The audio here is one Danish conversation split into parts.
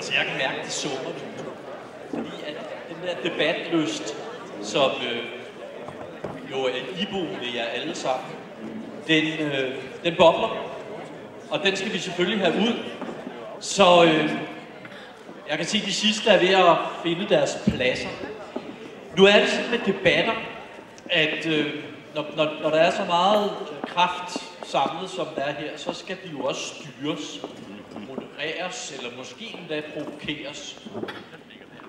Altså, jeg kan mærke, det summer nu. Fordi at den der debatlyst, som øh, jo er iboende i jer alle sammen, den, øh, den bobler. Og den skal vi selvfølgelig have ud. Så øh, jeg kan sige, at de sidste er ved at finde deres pladser. Nu er det sådan med debatter, at øh, når, når, når der er så meget øh, kraft samlet, som der er her, så skal de jo også styres, inspireres, eller måske endda provokeres.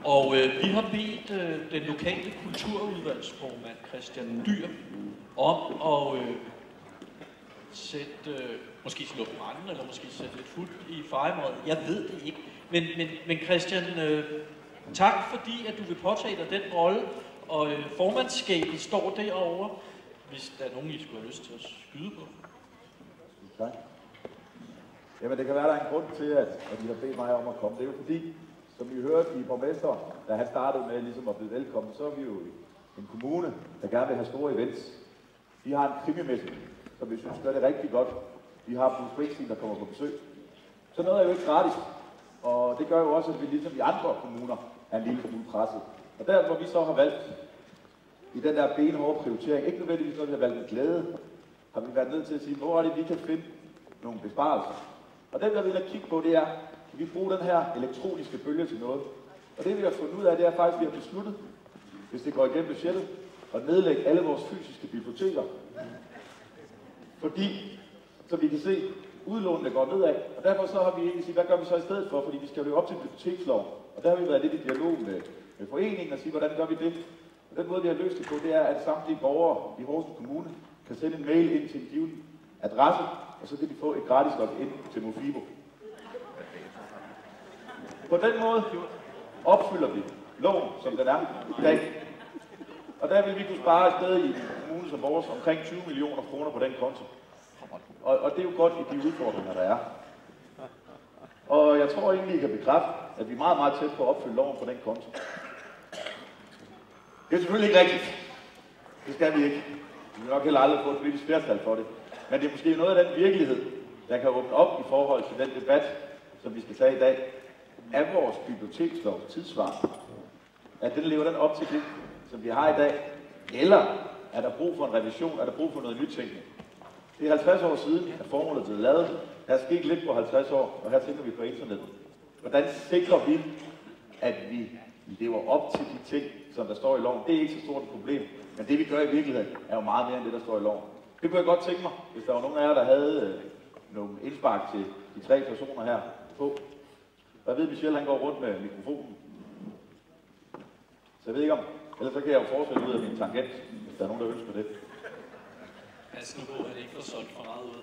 Og øh, vi har bedt øh, den lokale kulturudvalgsformand, Christian Dyr, om at øh, sætte, øh, måske slukke branden, eller måske sætte lidt fuld i fejemøjet. Jeg ved det ikke. Men, men, men Christian, øh, tak fordi, at du vil påtage dig den rolle, og øh, formandskabet står derovre, hvis der er nogen, I skulle have lyst til at skyde på. Tak. Jamen, det kan være, der er en grund til, at, at I har bedt mig om at komme. Det er jo fordi, som vi hørte i borgmester, da han startede med ligesom at blive velkommen, så er vi jo en kommune, der gerne vil have store events. Vi har en krimimesse, som vi synes gør det rigtig godt. Vi har Bruce Springsteen, der kommer på besøg. Så noget er jo ikke gratis. Og det gør jo også, at vi ligesom i andre kommuner er en lille smule presset. Og der, hvor vi så har valgt i den der benhårde prioritering, ikke nødvendigvis noget, vi har valgt med glæde, har vi været nødt til at sige, hvor er det, vi kan finde nogle besparelser. Og det, vi vil kigge på, det er, kan vi bruge den her elektroniske bølge til noget? Og det, vi har fundet ud af, det er faktisk, at vi har besluttet, hvis det går igennem budgettet, at nedlægge alle vores fysiske biblioteker. Fordi, som vi kan se, udlånene går nedad, og derfor så har vi egentlig sige, hvad gør vi så i stedet for, fordi vi skal jo op til biblioteksloven. Og der har vi været lidt i dialog med, med foreningen og sige, hvordan gør vi det? Og den måde, vi har løst det på, det er, at samtlige borgere i Horsens Kommune kan sende en mail ind til en given adresse, og så kan de få et gratis ind til Mofibo. På den måde opfylder vi loven, som den er i dag. Og der vil vi kunne spare et sted i en kommune som vores omkring 20 millioner kroner på den konto. Og, og det er jo godt i de udfordringer, der er. Og jeg tror egentlig, I kan bekræfte, at vi er meget, meget tæt på at opfylde loven på den konto. Det er selvfølgelig ikke rigtigt. Det skal vi ikke. Vi vil nok heller aldrig få et politisk flertal for det. Men det er måske noget af den virkelighed, der kan åbne op i forhold til den debat, som vi skal tage i dag. Er vores bibliotekslov tidsvarende? At den lever den op til det, som vi har i dag? Eller er der brug for en revision? Er der brug for noget nytænkning? Det er 50 år siden, at formålet blev lavet. Der er sket lidt på 50 år, og her tænker vi på internettet. Hvordan sikrer vi, at vi lever op til de ting, som der står i loven? Det er ikke så stort et problem, men det vi gør i virkeligheden, er jo meget mere end det, der står i loven. Det kunne jeg godt tænke mig, hvis der var nogen af jer, der havde øh, nogle indspark til de tre personer her på. Jeg ved, Michelle han går rundt med mikrofonen. Så jeg ved ikke om, ellers så kan jeg jo fortsætte ud af min tangent, hvis der er nogen, der ønsker det. Pas nu på, at det ikke får solgt for meget ud.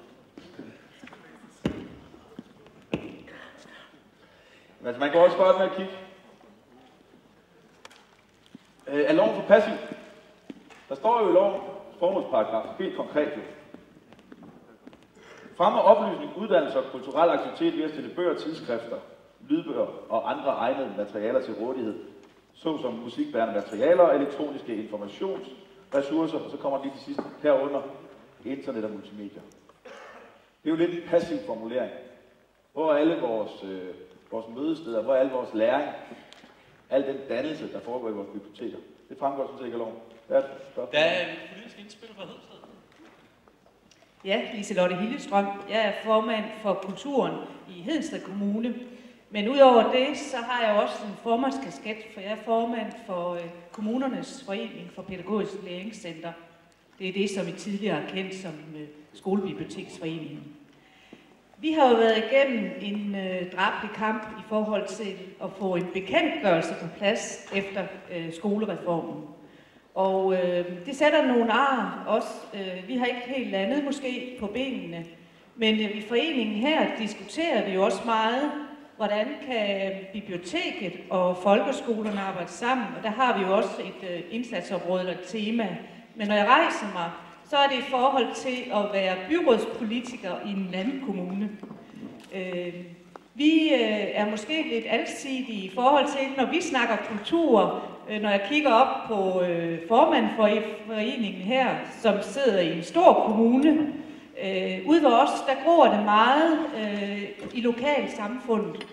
Men altså, man kan også starte med at kigge. Øh, er loven for passiv? Der står jo i loven, formålsparagraf, helt konkret jo. Fremme oplysning, uddannelse og kulturel aktivitet ved at stille bøger, tidsskrifter, lydbøger og andre egnede materialer til rådighed, såsom musikbærende materialer og elektroniske informationsressourcer, og så kommer lige til sidst herunder internet og multimedier. Det er jo lidt en passiv formulering. Hvor er alle vores, øh, vores mødesteder, hvor er alle vores læring, al den dannelse, der foregår i vores biblioteker. Det fremgår sådan set ikke af loven. Der er et politisk indspil fra Hedstad. Ja, Liselotte Hillestrøm. Jeg er formand for kulturen i Hedensted Kommune. Men udover det, så har jeg også en formandskasket, for jeg er formand for øh, kommunernes forening for pædagogisk læringscenter. Det er det, som vi tidligere har kendt som øh, skolebiblioteksforeningen. Vi har jo været igennem en øh, drabelig kamp i forhold til at få en bekendtgørelse på plads efter øh, skolereformen. Og øh, det sætter nogle ar også. Øh, vi har ikke helt landet måske på benene, men øh, i foreningen her diskuterer vi jo også meget, hvordan kan øh, biblioteket og folkeskolerne arbejde sammen. Og der har vi jo også et øh, indsatsområde eller et tema. Men når jeg rejser mig, så er det i forhold til at være byrådspolitiker i en landkommune. Øh, vi øh, er måske lidt alsidige i forhold til, når vi snakker kultur, øh, når jeg kigger op på øh, formanden for foreningen her, som sidder i en stor kommune, øh, ude ved os, der gror det meget øh, i lokalsamfundet.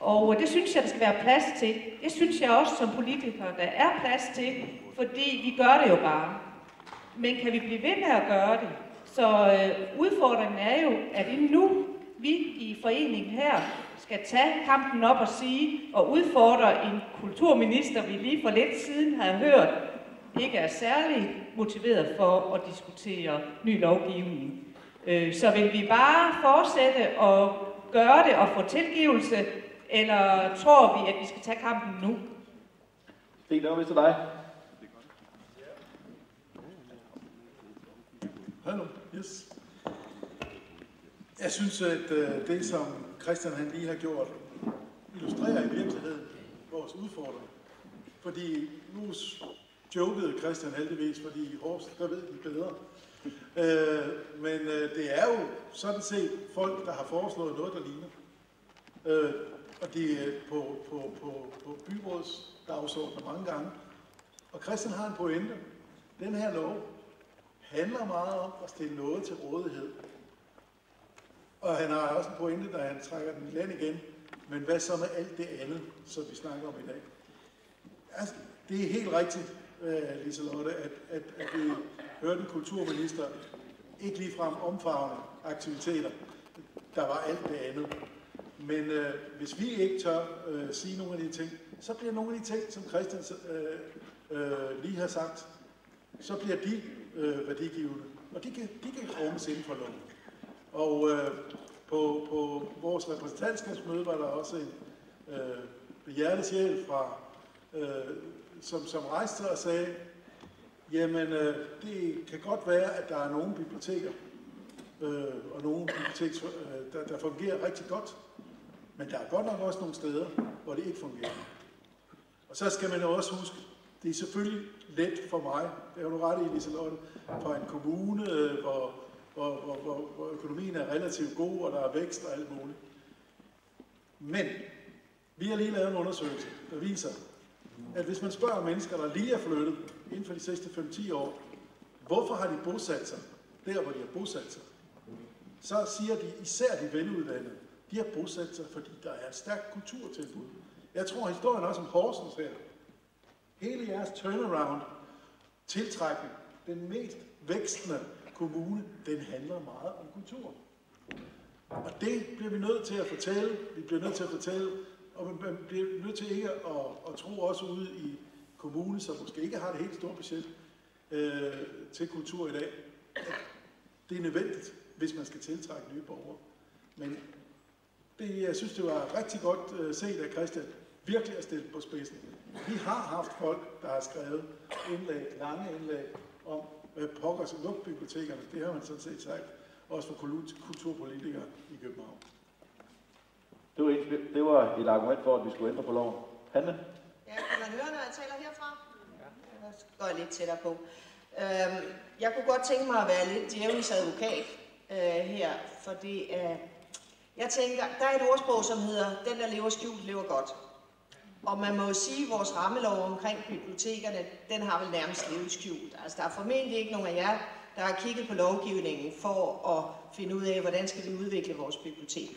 Og det synes jeg, der skal være plads til. Det synes jeg også som politiker, der er plads til, fordi vi gør det jo bare. Men kan vi blive ved med at gøre det? Så øh, udfordringen er jo, at nu vi i foreningen her skal tage kampen op og sige og udfordre en kulturminister, vi lige for lidt siden har hørt, ikke er særlig motiveret for at diskutere ny lovgivning. Øh, så vil vi bare fortsætte og gøre det og få tilgivelse, eller tror vi, at vi skal tage kampen nu? Sten, over til dig. Hallo, yes. Jeg synes, at øh, det, som Christian han lige har gjort, illustrerer i virkeligheden vores udfordring. Fordi nu jokede Christian heldigvis, fordi i Horsens, der ved de bedre. Øh, men øh, det er jo sådan set folk, der har foreslået noget, der ligner. Øh, og det er på, på, på, på byrådsdagsordner mange gange. Og Christian har en pointe. Den her lov handler meget om at stille noget til rådighed. Og han har også en pointe, da han trækker den land igen. Men hvad så med alt det andet, som vi snakker om i dag? Altså, det er helt rigtigt, uh, Liselotte, at, at, at vi hørte en kulturminister ikke ligefrem omfavne aktiviteter. Der var alt det andet. Men øh, hvis vi ikke tør øh, sige nogle af de ting, så bliver nogle af de ting, som Christian øh, øh, lige har sagt, så bliver de øh, værdigivende. Og de kan, de kan rummes inden for loven. Og øh, på, på vores repræsentantskabsmøde var der også en øh, hjertesjæl fra, øh, som, som rejste og sagde, jamen øh, det kan godt være, at der er nogle biblioteker, øh, og nogle biblioteker, øh, der, der fungerer rigtig godt, men der er godt nok også nogle steder, hvor det ikke fungerer. Og så skal man også huske, det er selvfølgelig let for mig, det har du ret i, Liselotte, for en kommune, øh, hvor hvor, hvor, hvor, hvor økonomien er relativt god, og der er vækst og alt muligt. Men vi har lige lavet en undersøgelse, der viser, at hvis man spørger mennesker, der lige er flyttet inden for de sidste 5-10 år, hvorfor har de bosat sig der, hvor de har bosat sig, så siger de, især de veluddannede, de har bosat sig, fordi der er et stærkt kulturtilbud. Jeg tror, historien også om Horsens her. Hele jeres turnaround, tiltrækning, den mest vækstende kommune, den handler meget om kultur. Og det bliver vi nødt til at fortælle. Vi bliver nødt til at fortælle, og man bliver nødt til ikke at, at tro også ude i kommune, som måske ikke har det helt store budget øh, til kultur i dag, at det er nødvendigt, hvis man skal tiltrække nye borgere. Men det, jeg synes, det var rigtig godt øh, set af Christian, virkelig at stille på spidsen. Vi har haft folk, der har skrevet indlæg, lange indlæg om, hvad pokker så lukke bibliotekerne, det har man sådan set sagt, også for kulturpolitikere i København. Det var, et, det var et argument for, at vi skulle ændre på loven. Hanne? Ja, kan man høre, når jeg taler herfra? Ja. Så går jeg lidt tættere på. Øhm, jeg kunne godt tænke mig at være lidt djævelens advokat øh, her, fordi øh, jeg tænker, der er et ordsprog, som hedder, den der lever skjult, lever godt. Og man må jo sige, at vores rammelov omkring bibliotekerne, den har vel nærmest levet skjult. Altså, der er formentlig ikke nogen af jer, der har kigget på lovgivningen for at finde ud af, hvordan skal vi udvikle vores bibliotek.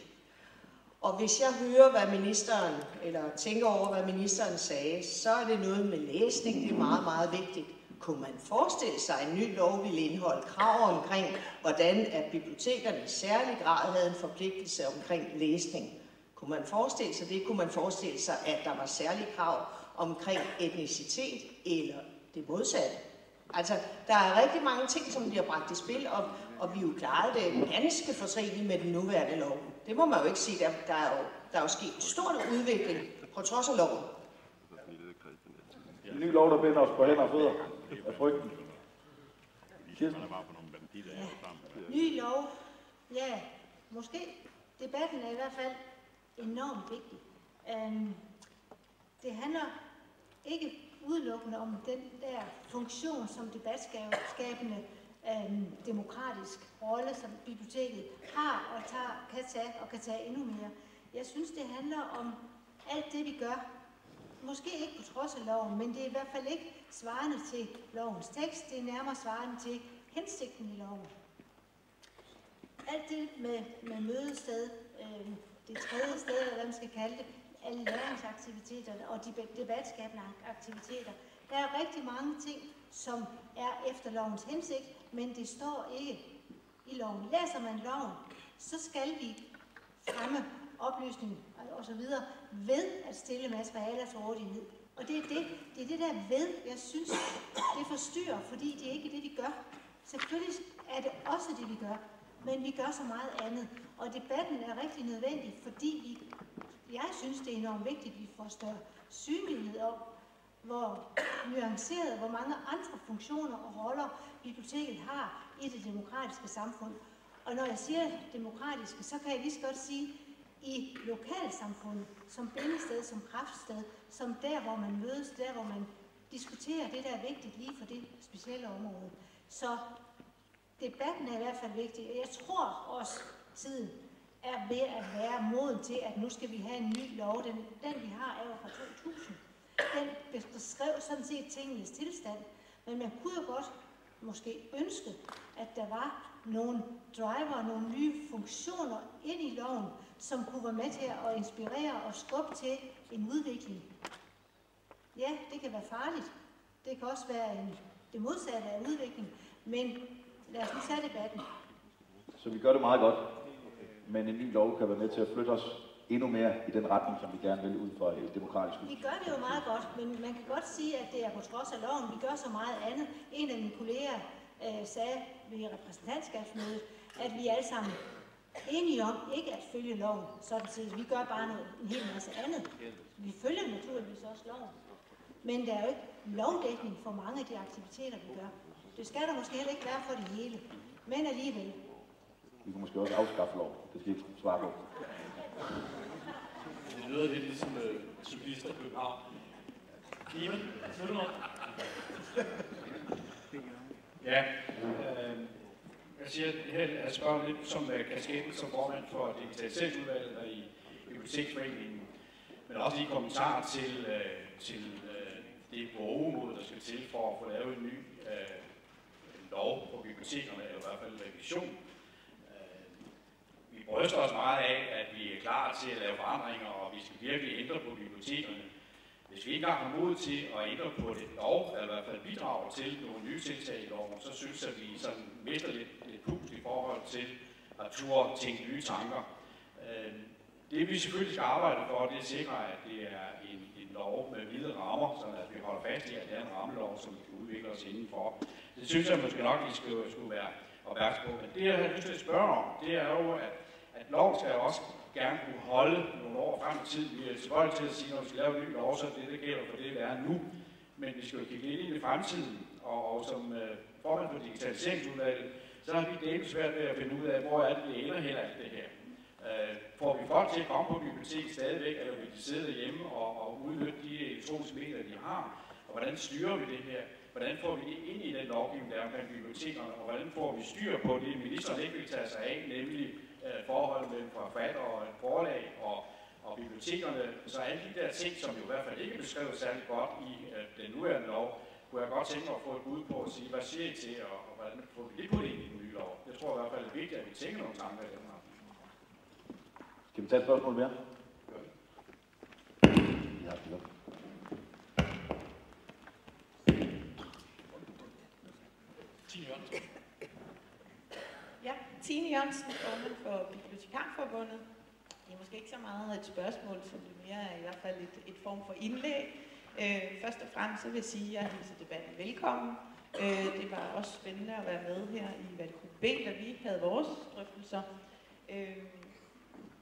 Og hvis jeg hører, hvad ministeren, eller tænker over, hvad ministeren sagde, så er det noget med læsning, det er meget, meget vigtigt. Kunne man forestille sig, at en ny lov ville indeholde krav omkring, hvordan at bibliotekerne i særlig grad havde en forpligtelse omkring læsning? Kunne man forestille sig det? Kunne man forestille sig, at der var særlige krav omkring etnicitet eller det modsatte? Altså, der er rigtig mange ting, som bliver bragt i spil, og, og vi er jo klaret det ganske fortrinligt med den nuværende lov. Det må man jo ikke sige. Der, der, er, jo, der er jo sket en stor udvikling på trods af loven. En ny lov, der binder os på hænder og fødder af frygten. Kirsten? Ja. Ny lov. Ja, måske. Debatten er i hvert fald enormt vigtig. Øhm, det handler ikke udelukkende om den der funktion som debatskabende øhm, demokratisk rolle, som biblioteket har og tager, kan tage og kan tage endnu mere. Jeg synes, det handler om alt det, vi gør. Måske ikke på trods af loven, men det er i hvert fald ikke svarende til lovens tekst. Det er nærmere svarende til hensigten i loven. Alt det med, med mødested, øh, det tredje sted, eller hvad man skal kalde det, alle læringsaktiviteterne og de debatskabende aktiviteter. Der er rigtig mange ting, som er efter lovens hensigt, men det står ikke i loven. Læser man loven, så skal vi fremme oplysning og så videre ved at stille materialer til rådighed. Og det er det, det er det der ved, jeg synes, det forstyrrer, fordi det er ikke det, vi gør. Selvfølgelig er det også det, vi gør, men vi gør så meget andet. Og debatten er rigtig nødvendig, fordi vi, jeg synes, det er enormt vigtigt, at vi får større synlighed om, hvor nuanceret, hvor mange andre funktioner og roller biblioteket har i det demokratiske samfund. Og når jeg siger demokratiske, så kan jeg lige så godt sige, i lokalsamfundet, som bindested, som kraftsted, som der, hvor man mødes, der, hvor man diskuterer det, der er vigtigt lige for det specielle område. Så debatten er i hvert fald vigtig. Jeg tror også, tiden er ved at være moden til, at nu skal vi have en ny lov. Den, den vi har, er jo fra 2000. Den beskrev sådan set tingenes tilstand, men man kunne jo godt måske ønske, at der var nogle driver, nogle nye funktioner ind i loven, som kunne være med til at inspirere og skubbe til en udvikling. Ja, det kan være farligt. Det kan også være en, det modsatte af udvikling. Men lad os nu tage debatten. Så vi gør det meget godt, men en ny lov kan være med til at flytte os endnu mere i den retning, som vi gerne vil ud fra et demokratisk Vi gør det jo meget godt, men man kan godt sige, at det er på trods af loven. Vi gør så meget andet. En af mine kolleger øh, sagde ved repræsentantskabsmødet, at vi alle sammen enige om ikke at følge loven, sådan set. Vi gør bare noget, en hel masse andet. Vi følger naturligvis også loven. Men der er jo ikke lovdækning for mange af de aktiviteter, vi gør. Det skal der måske heller ikke være for det hele. Men alligevel. Vi kan måske også afskaffe lov. Det skal ikke svare på. Det lyder lidt ligesom øh, cyklister i København. Vil du noget? Ja, øh, jeg siger her, jeg spørger lidt som uh, kasketten som formand for digitaliseringsudvalget og i biblioteksforeningen, men også lige kommentar til, uh, til uh, det vågemod, der skal til for at få lavet en ny uh, lov på bibliotekerne, eller i hvert fald revision. Øh, vi bryster os meget af, at vi er klar til at lave forandringer, og vi skal virkelig ændre på bibliotekerne. Hvis vi ikke engang har mod til at ændre på det lov, eller i hvert fald bidrage til nogle nye tiltag i loven, så synes jeg, at vi sådan mister lidt, lidt pust i forhold til at turde tænke nye tanker. Øh, det vi selvfølgelig skal arbejde for, det er at sikre, at det er en, en lov med hvide rammer, så at vi holder fast i, at det er en rammelov, som vi kan udvikle os indenfor. Det synes jeg måske nok, I skulle, skulle være opmærksom på. Men det, jeg har lyst til at spørge om, det er jo, at, at lov skal også gerne kunne holde nogle år frem i tiden. Vi er tilbøjelige til at sige, at når vi skal lave en ny lov, så er det, det gælder for det, det er nu. Men vi skal jo kigge lidt ind i fremtiden, og, og som øh, formand for digitaliseringsudvalget, så har vi det svært ved at finde ud af, hvor er det, vi ender hen alt det her. Øh, får vi folk til at komme på biblioteket stadigvæk, eller vil de sidde hjemme og, og udnytte de elektroniske medier, de har? Og hvordan styrer vi det her? Hvordan får vi det ind i den lovgivning, der er omkring bibliotekerne? Og hvordan får vi styr på det, ministeren ikke vil tage sig af, nemlig øh, forholdet mellem forfatter og forlag og, og bibliotekerne. Så alle de der ting, som jo i hvert fald ikke beskrevet særlig godt i øh, den nuværende lov, kunne jeg godt tænke mig at få et bud på at sige, hvad siger I til, og, og hvordan får vi det på det ind i den nye lov? Det tror jeg i hvert fald er vigtigt, at vi tænker nogle tanker i den her. Skal vi tage et spørgsmål mere? Ja, det Tine Jørgensen. Ja, Tine Jørgensen, formand for Bibliotekarforbundet. Det er måske ikke så meget et spørgsmål, som det mere er i hvert fald et, et form for indlæg. Øh, først og fremmest så vil jeg sige, at jeg hilser debatten velkommen. Øh, det var også spændende at være med her i Valgruppe B, da vi havde vores drøftelser. Øh,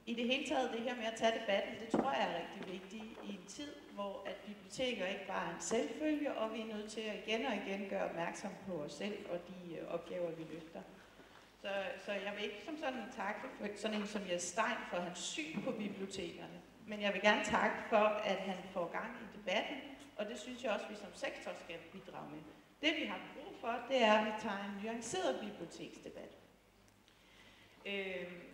I det hele taget, det her med at tage debatten, det tror jeg er rigtig vigtigt i en tid, hvor at biblioteker ikke bare er en selvfølge, og vi er nødt til at igen og igen gøre opmærksom på os selv og de øh, opgaver, vi løfter. Så, så jeg vil ikke som sådan takke for sådan en som jeg Stein for hans syn på bibliotekerne. Men jeg vil gerne takke for, at han får gang i debatten, og det synes jeg også, at vi som sektor skal bidrage med. Det vi har brug for, det er, at vi tager en nuanceret biblioteksdebat. Øh,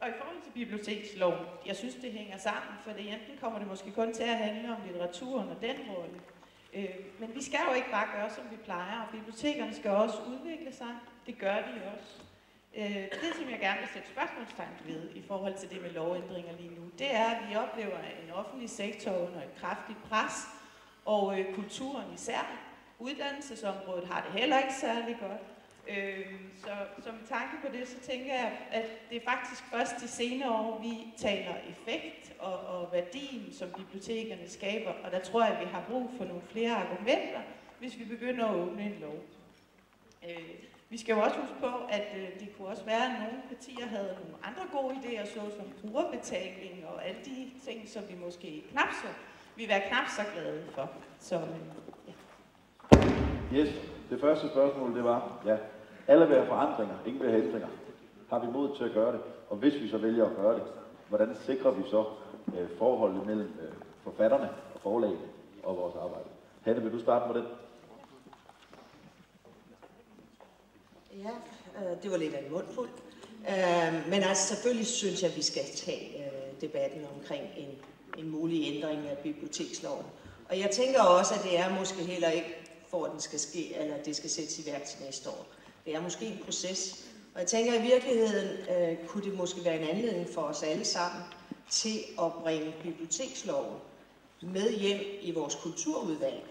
og i forhold til biblioteksloven, jeg synes, det hænger sammen, for det enten kommer det måske kun til at handle om litteraturen og den rolle. Øh, men vi skal jo ikke bare gøre, som vi plejer, og bibliotekerne skal også udvikle sig. Det gør de også. Øh, det, som jeg gerne vil sætte spørgsmålstegn ved i forhold til det med lovændringer lige nu, det er, at vi oplever en offentlig sektor under et kraftigt pres, og øh, kulturen især. Uddannelsesområdet har det heller ikke særlig godt. Øh, så som tanke på det, så tænker jeg, at det er faktisk først de senere år, vi taler effekt og, og værdien, som bibliotekerne skaber. Og der tror jeg, at vi har brug for nogle flere argumenter, hvis vi begynder at åbne en lov. Øh, vi skal jo også huske på, at øh, det kunne også være, at nogle partier havde nogle andre gode idéer, såsom brugerbetaling og alle de ting, som vi måske knap så, vi være knap så glade for. Så, øh, ja. Yes, det første spørgsmål, det var, ja, alle vil have forandringer, ingen vil have ændringer. Har vi mod til at gøre det? Og hvis vi så vælger at gøre det, hvordan sikrer vi så øh, forholdet mellem øh, forfatterne og forlagene og vores arbejde? Hanne, vil du starte med det? Ja, øh, det var lidt af en mundfuld. Øh, men altså selvfølgelig synes jeg, at vi skal tage øh, debatten omkring en, en mulig ændring af biblioteksloven. Og jeg tænker også, at det er måske heller ikke for, at den skal ske, eller det skal sættes i værk til næste år. Det er måske en proces. Og jeg tænker, at i virkeligheden øh, kunne det måske være en anledning for os alle sammen til at bringe biblioteksloven med hjem i vores kulturudvalg.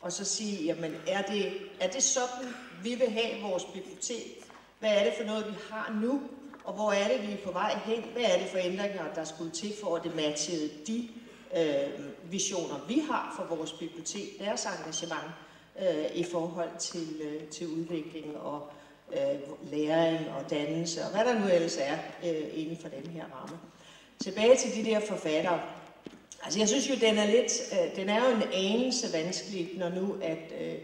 Og så sige, jamen er det, er det sådan, vi vil have vores bibliotek? Hvad er det for noget, vi har nu? Og hvor er det, vi er på vej hen? Hvad er det for ændringer, der skulle til for, at det matchede de øh, visioner, vi har for vores bibliotek, deres engagement øh, i forhold til, øh, til udviklingen og øh, læring og dannelse, og hvad der nu ellers er øh, inden for den her ramme. Tilbage til de der forfattere. Altså jeg synes jo, den er lidt, øh, den er jo en anelse vanskelig, når nu at øh,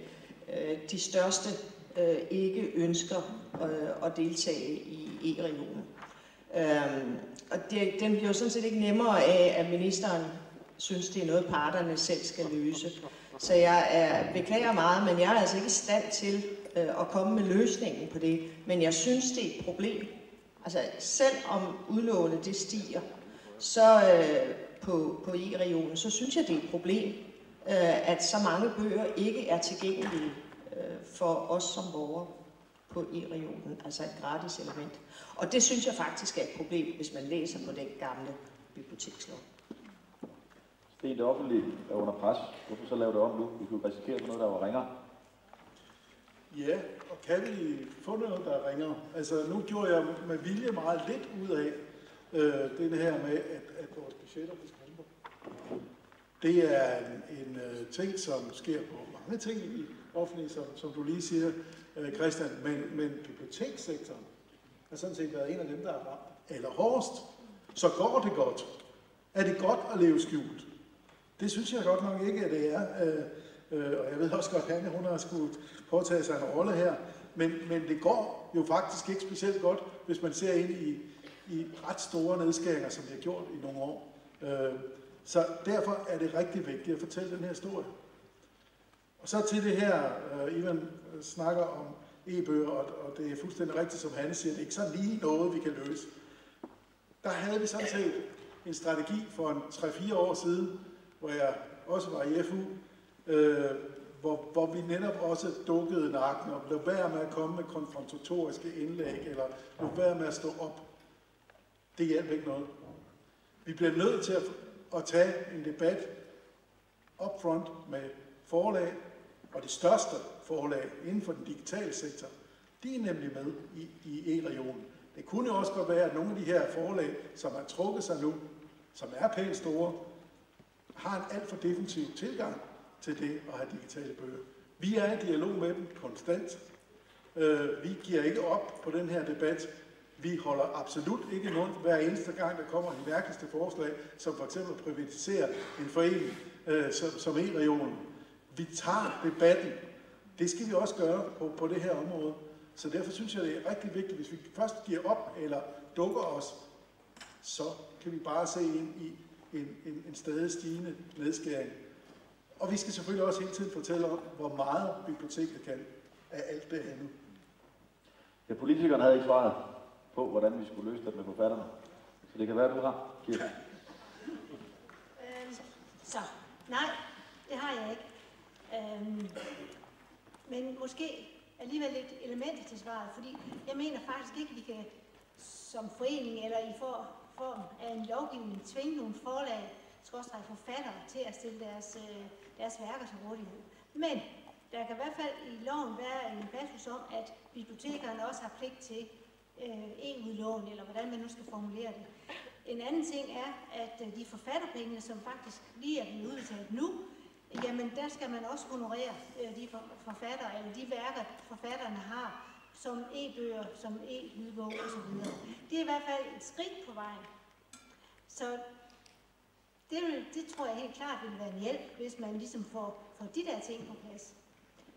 øh de største øh, ikke ønsker øh, at deltage i e-regionen. Øhm, og det, den bliver jo sådan set ikke nemmere af, at ministeren synes, det er noget, parterne selv skal løse. Så jeg er, beklager meget, men jeg er altså ikke i stand til øh, at komme med løsningen på det. Men jeg synes, det er et problem. Altså selv om udlånet det stiger, så øh, på, på e-regionen, så synes jeg, det er et problem, øh, at så mange bøger ikke er tilgængelige øh, for os som borgere på e-regionen, altså et gratis element. Og det synes jeg faktisk er et problem, hvis man læser på den gamle bibliotekslov. Sten, det offentlige er under pres. Hvorfor så lave det om nu? Vi kunne risikere for noget, der var ringer. Ja, og kan vi få noget, der ringer? Altså, nu gjorde jeg med vilje meget lidt ud af øh, den her med, at, at vores budgetter beskrumper. Det er en, en ting, som sker på mange ting i offentlige, som, som du lige siger, øh, Christian, men, men bibliotekssektoren har sådan set været en af dem, der er ramt allerhårdest. Så går det godt. Er det godt at leve skjult? Det synes jeg godt nok ikke, at det er. Øh, Øh, og jeg ved også godt, at Hanne, hun har skulle påtage sig en rolle her. Men, men det går jo faktisk ikke specielt godt, hvis man ser ind i, i ret store nedskæringer, som vi har gjort i nogle år. Øh, så derfor er det rigtig vigtigt at fortælle den her historie. Og så til det her, øh, Ivan snakker om e-bøger, og, og det er fuldstændig rigtigt, som Hanne siger, det er ikke så lige noget, vi kan løse. Der havde vi sådan set en strategi for en 3-4 år siden, hvor jeg også var i FU, øh, hvor, hvor vi netop også dukkede nakken og blev værd med at komme med konfrontatoriske indlæg, eller blev værd med at stå op. Det hjalp ikke noget. Vi bliver nødt til at at tage en debat upfront med forlag, og det største forlag inden for den digitale sektor, de er nemlig med i, i e-regionen. Det kunne jo også godt være, at nogle af de her forlag, som har trukket sig nu, som er pænt store, har en alt for defensiv tilgang til det at have digitale bøger. Vi er i dialog med dem konstant. Øh, vi giver ikke op på den her debat. Vi holder absolut ikke mund hver eneste gang, der kommer en mærkeligste forslag, som for eksempel privatisere en forening øh, som, som e-regionen. Vi tager debatten. Det skal vi også gøre på, på det her område. Så derfor synes jeg, det er rigtig vigtigt, hvis vi først giver op eller dukker os, så kan vi bare se ind i en, en, en stadig stigende nedskæring. Og vi skal selvfølgelig også hele tiden fortælle om, hvor meget biblioteket kan af alt det andet. Ja, politikerne havde ikke svaret på, hvordan vi skulle løse det med forfatterne. Så det kan være, du har, Kirsten. Øhm, så, nej, det har jeg ikke. Øhm, men måske alligevel lidt elementer til svaret, fordi jeg mener faktisk ikke, at vi kan som forening eller i for, form af en lovgivning tvinge nogle forlag, skorstræk forfattere, til at stille deres, øh, deres værker til rådighed. Men der kan i hvert fald i loven være en passus om, at bibliotekerne også har pligt til øh, e-udlån, eller hvordan man nu skal formulere det. En anden ting er, at øh, de forfatterpenge, som faktisk lige er blevet udbetalt nu, jamen der skal man også honorere øh, de forfattere, eller de værker, forfatterne har, som e-bøger, som e-lydbog osv. Det er i hvert fald et skridt på vejen. Så det, vil, det tror jeg helt klart vil være en hjælp, hvis man ligesom får, får de der ting på plads.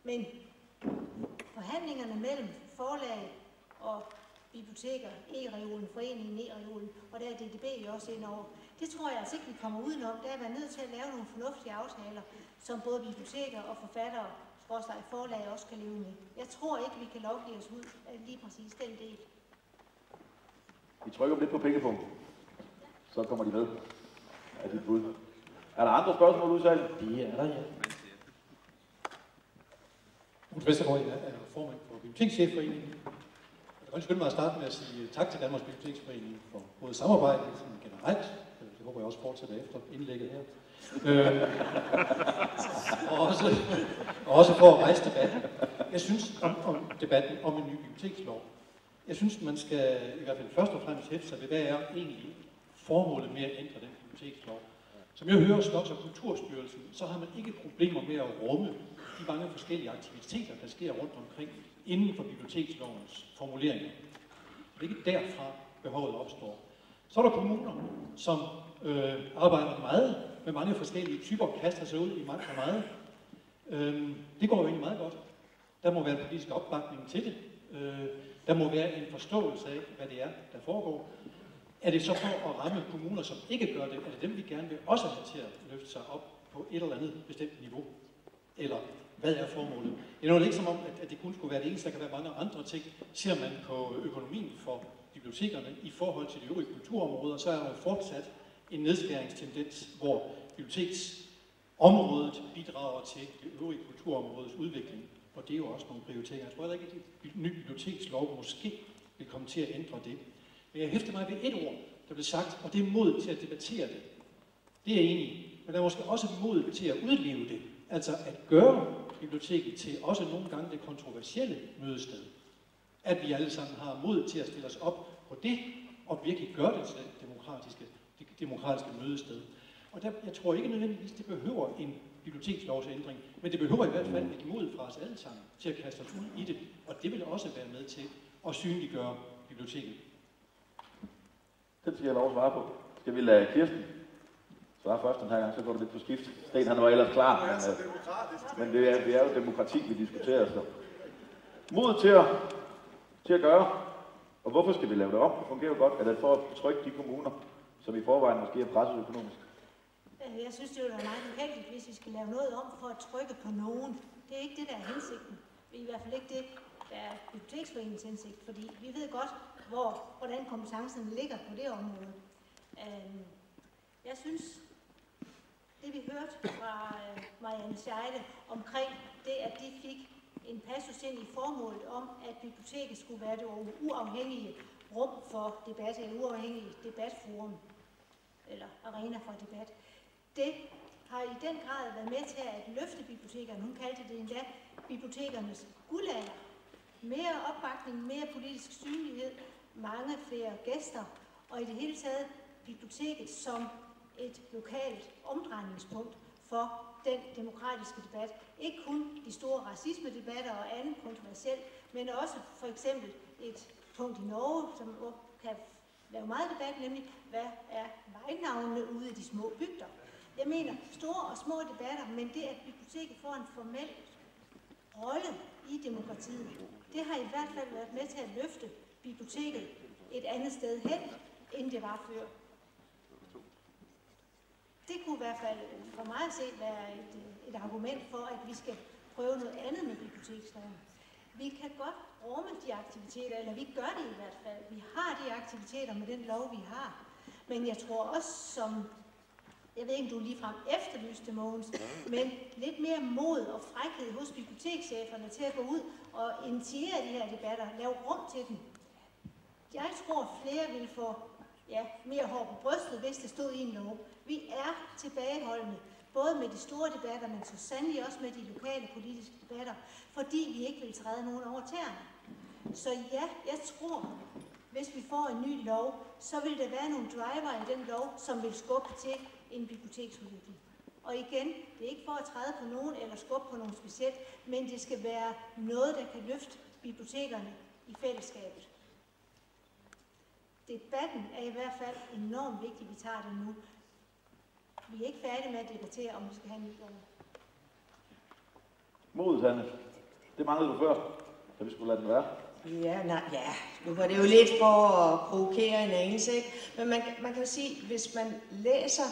Men forhandlingerne mellem forlag og biblioteker, E-reolen, foreningen E-regionen, og der er DDB jo også ind over. Det tror jeg altså ikke, vi kommer udenom. Der er man nødt til at lave nogle fornuftige aftaler, som både biblioteker og forfattere, skråstrej forlag også kan leve med. Jeg tror ikke, vi kan lovgive os ud af lige præcis den del. Vi trykker lidt på pengepunkten. Så kommer de med af dit bud. Er der andre spørgsmål udsalg? Det er der, ja. Rune Vestergaard, jeg er formand for Bibliotekschefforeningen. Jeg vil skynde mig at starte med at sige tak til Danmarks Biblioteksforening for både samarbejdet generelt, det håber jeg også fortsætter efter indlægget her, øh, og, også, og også for at rejse debatten. Jeg synes om, om debatten om en ny bibliotekslov. Jeg synes, man skal i hvert fald først og fremmest hæfte sig ved, hvad er egentlig formålet med at ændre den bibliotekslov. Som jeg hører Slots- og Kulturstyrelsen, så har man ikke problemer med at rumme de mange forskellige aktiviteter, der sker rundt omkring inden for bibliotekslovens formuleringer. Det er ikke derfra behovet opstår. Så er der kommuner, som øh, arbejder meget med mange forskellige typer, kaster sig ud i meget og meget. Øh, det går jo egentlig meget godt. Der må være en politisk opbakning til det. Øh, der må være en forståelse af, hvad det er, der foregår. Er det så for at ramme kommuner, som ikke gør det? Er det dem, vi gerne vil også have til at løfte sig op på et eller andet bestemt niveau? Eller hvad er formålet? Det er ikke som om, at det kun skulle være det eneste, der kan være mange andre ting. Ser man på økonomien for bibliotekerne i forhold til de øvrige kulturområder, så er der fortsat en nedskæringstendens, hvor biblioteksområdet bidrager til det øvrige kulturområdes udvikling. Og det er jo også nogle prioriteringer. Jeg tror heller ikke, at en ny bibliotekslov måske vil komme til at ændre det. Men jeg hæfter mig ved et ord, der blev sagt, og det er mod til at debattere det. Det er jeg enig i. Men der er måske også mod til at udleve det. Altså at gøre biblioteket til også nogle gange det kontroversielle mødested. At vi alle sammen har mod til at stille os op på det, og virkelig gøre det til det demokratiske, det demokratiske mødested. Og der, jeg tror ikke nødvendigvis, det behøver en bibliotekslovsændring, men det behøver i hvert fald et mod fra os alle sammen til at kaste os ud i det, og det vil også være med til at synliggøre biblioteket. Den skal jeg lov at svare på. Skal vi lade Kirsten svare først den her gang, så går det lidt på skift. Sten han var ellers klar, men, øh, men det, er, det er jo demokrati, vi diskuterer. Så. Mod til at, til at gøre, og hvorfor skal vi lave det om? Det fungerer jo godt. Er det for at trykke de kommuner, som i forvejen måske er presset økonomisk? Øh, jeg synes, det ville være meget uheldigt, hvis vi skal lave noget om for at trykke på nogen. Det er ikke det, der er hensigten. Det er i hvert fald ikke det, der er biblioteksforeningens hensigt, fordi vi ved godt, hvor, hvordan kompetencerne ligger på det område. Øhm, jeg synes, det vi hørte fra øh, Marianne Scheide omkring det, at de fik en passus ind i formålet om, at biblioteket skulle være det uafhængige rum for debat, eller uafhængige debatforum, eller arena for debat. Det har i den grad været med til at løfte bibliotekerne. Hun kaldte det endda bibliotekernes guldalder. Mere opbakning, mere politisk synlighed, mange flere gæster, og i det hele taget biblioteket som et lokalt omdrejningspunkt for den demokratiske debat. Ikke kun de store racisme-debatter og andet kontroversielt, men også for eksempel et punkt i Norge, som kan lave meget debat, nemlig hvad er vejnavnene ude i de små bygder. Jeg mener store og små debatter, men det at biblioteket får en formel rolle i demokratiet, det har i hvert fald været med til at løfte biblioteket et andet sted hen, end det var før. Det kunne i hvert fald for mig at se være et, et argument for, at vi skal prøve noget andet med biblioteksloven. Vi kan godt rumme de aktiviteter, eller vi gør det i hvert fald. Vi har de aktiviteter med den lov, vi har. Men jeg tror også, som jeg ved ikke, om du ligefrem efterlyste, Mogens, men lidt mere mod og frækhed hos bibliotekscheferne til at gå ud og initiere de her debatter, lave rum til dem. Jeg tror, flere ville få ja, mere hår på brystet, hvis det stod i en lov. Vi er tilbageholdende, både med de store debatter, men så sandelig også med de lokale politiske debatter, fordi vi ikke vil træde nogen over tæerne. Så ja, jeg tror, hvis vi får en ny lov, så vil der være nogle driver i den lov, som vil skubbe til en biblioteksudvikling. Og igen, det er ikke for at træde på nogen eller skubbe på nogen specielt, men det skal være noget, der kan løfte bibliotekerne i fællesskabet. Debatten er i hvert fald enormt vigtig, vi tager den nu. Vi er ikke færdige med at debattere, om vi skal have en ny lov. Mod, Sanne. Det manglede du før, så vi skulle lade den være. Ja, nej, ja, nu var det jo lidt for at provokere en anelse, ikke? Men man, man kan jo sige, hvis man læser,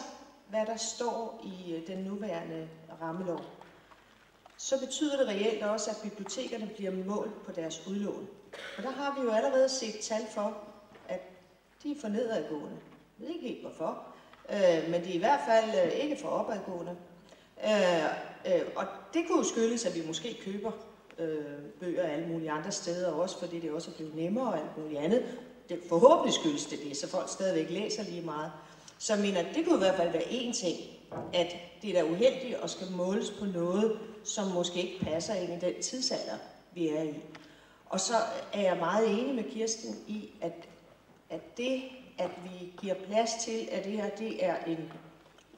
hvad der står i øh, den nuværende rammelov, så betyder det reelt også, at bibliotekerne bliver målt på deres udlån. Og der har vi jo allerede set tal for, de er for nedadgående. Jeg ved ikke helt hvorfor, øh, men de er i hvert fald øh, ikke for opadgående. Øh, øh, og det kunne jo skyldes, at vi måske køber øh, bøger alle mulige andre steder, også fordi det også er blevet nemmere og alt muligt andet. Det, forhåbentlig skyldes det det, så folk stadigvæk læser lige meget. Så jeg mener, det kunne i hvert fald være én ting, at det er da uheldigt at skal måles på noget, som måske ikke passer ind i den tidsalder, vi er i. Og så er jeg meget enig med Kirsten i, at, at det, at vi giver plads til, at det her det er en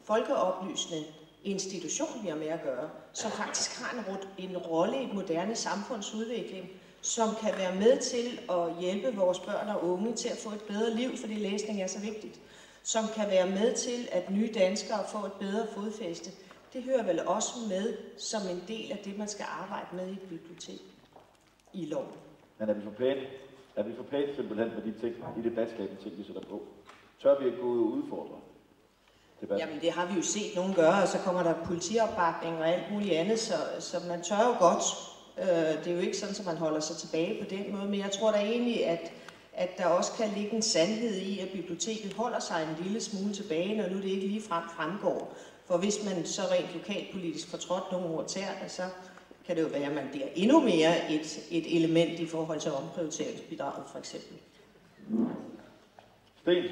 folkeoplysende institution, vi har med at gøre, som faktisk har en, en rolle i et moderne samfundsudvikling, som kan være med til at hjælpe vores børn og unge til at få et bedre liv, fordi læsning er så vigtigt, som kan være med til, at nye danskere får et bedre fodfæste. Det hører vel også med som en del af det, man skal arbejde med i et bibliotek i loven. Men er vi for pæne? Er vi for pæne simpelthen med de ting, i det debatskabende ting, vi sætter på? Tør vi ikke gå ud og udfordre? Debatten? Jamen det har vi jo set nogen gøre, og så kommer der politiopbakning og alt muligt andet, så, så man tør jo godt. Øh, det er jo ikke sådan, at man holder sig tilbage på den måde, men jeg tror da egentlig, at, at der også kan ligge en sandhed i, at biblioteket holder sig en lille smule tilbage, når nu det ikke lige frem fremgår. For hvis man så rent lokalpolitisk får trådt nogle ord tær, så kan det jo være, at man bliver endnu mere et, et element i forhold til omprioriteringsbidraget for eksempel. Sten,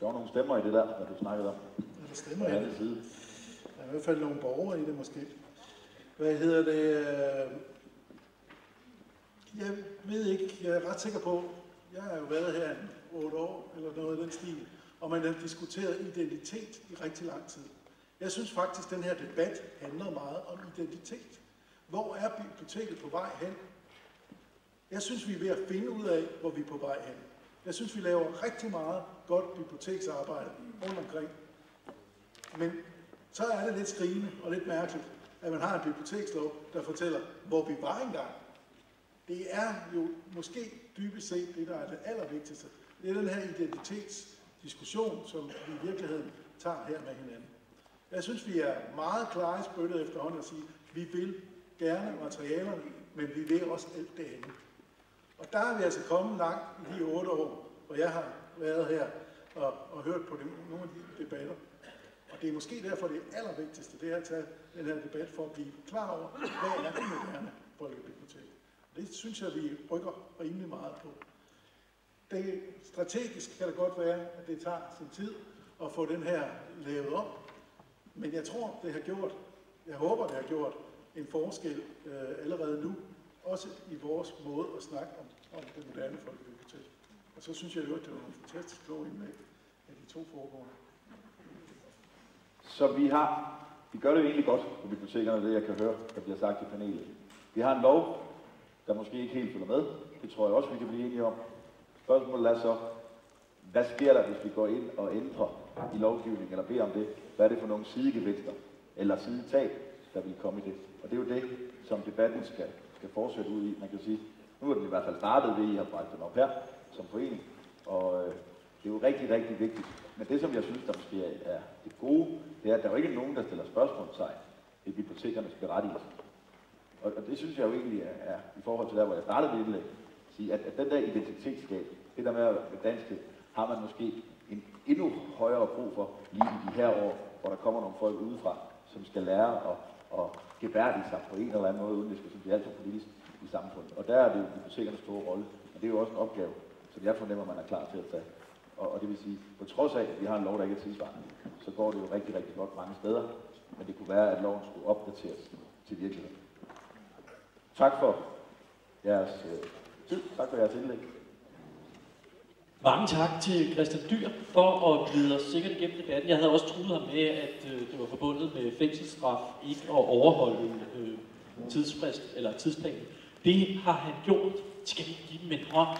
der var nogle stemmer i det der, hvad du snakkede om. Ja, der stemmer i det. Side. Der er i hvert fald nogle borgere i det måske. Hvad hedder det? Øh, jeg ved ikke, jeg er ret sikker på, jeg har jo været her en 8 år, eller noget i den stil, og man har diskuteret identitet i rigtig lang tid. Jeg synes faktisk, at den her debat handler meget om identitet. Hvor er biblioteket på vej hen? Jeg synes, vi er ved at finde ud af, hvor vi er på vej hen. Jeg synes, vi laver rigtig meget godt biblioteksarbejde rundt omkring. Men så er det lidt skrigende og lidt mærkeligt, at man har en bibliotekslov, der fortæller, hvor vi var engang. Det er jo måske dybest set det, der er det allervigtigste. Det er den her identitetsdiskussion, som vi i virkeligheden tager her med hinanden. Jeg synes, vi er meget klare i spyttet efterhånden at sige, at vi vil gerne materialerne, men vi vil også alt det andet. Og der er vi altså kommet langt i de otte år, hvor jeg har været her og, og hørt på de, nogle af de debatter. Og det er måske derfor det allervigtigste, det er at tage den her debat for at blive klar over, hvad er det moderne folkebibliotek. Det synes jeg, vi rykker rimelig meget på. Det strategisk kan det godt være, at det tager sin tid at få den her lavet op. Men jeg tror, det har gjort, jeg håber, det har gjort en forskel øh, allerede nu, også i vores måde at snakke om, om det moderne folkebibliotek. Og så synes jeg jo, at det var nogle fantastisk kloge indlæg af de to foregående. Så vi har, vi gør det jo egentlig godt på bibliotekerne, det jeg kan høre, der bliver sagt i panelet. Vi har en lov, der måske ikke helt følger med. Det tror jeg også, vi kan blive enige om. Spørgsmålet er så, hvad sker der, hvis vi går ind og ændrer i lovgivningen, eller beder om det? Hvad er det for nogle sidegevinster, eller sidetab, der vil komme i det? Og det er jo det, som debatten skal, skal fortsætte ud i. Man kan sige, nu er den i hvert fald startet ved, at I har bragt den op her som forening, og øh, det er jo rigtig, rigtig vigtigt. Men det, som jeg synes, der måske er det gode, det er, at der er jo ikke nogen, der stiller spørgsmål sig i bibliotekernes berettigelse. Og, og det synes jeg jo egentlig er, er i forhold til der, hvor jeg startede det indlæg, sige, at, at den der identitetsskab, det der med at være dansk, har man måske en endnu højere brug for lige i de her år, hvor der kommer nogle folk udefra, som skal lære at, at gebærde sig på en eller anden måde, uden det skal blive alt for politisk i samfundet. Og der er det jo bibliotekernes store rolle, men det er jo også en opgave, som jeg fornemmer, man er klar til at tage. Og, og det vil sige, på trods af, at vi har en lov, der ikke er tidsvarende, så går det jo rigtig, rigtig godt mange steder, men det kunne være, at loven skulle opdateres til virkeligheden. Tak for jeres øh, tid. Tak for jeres indlæg. Mange tak til Christian Dyr for at lede os sikkert igennem debatten. Jeg havde også troet ham med, at øh, det var forbundet med fængselsstraf ikke at overholde øh, tidsfrist eller tidsplanen. Det har han gjort. Skal vi give dem en hånd?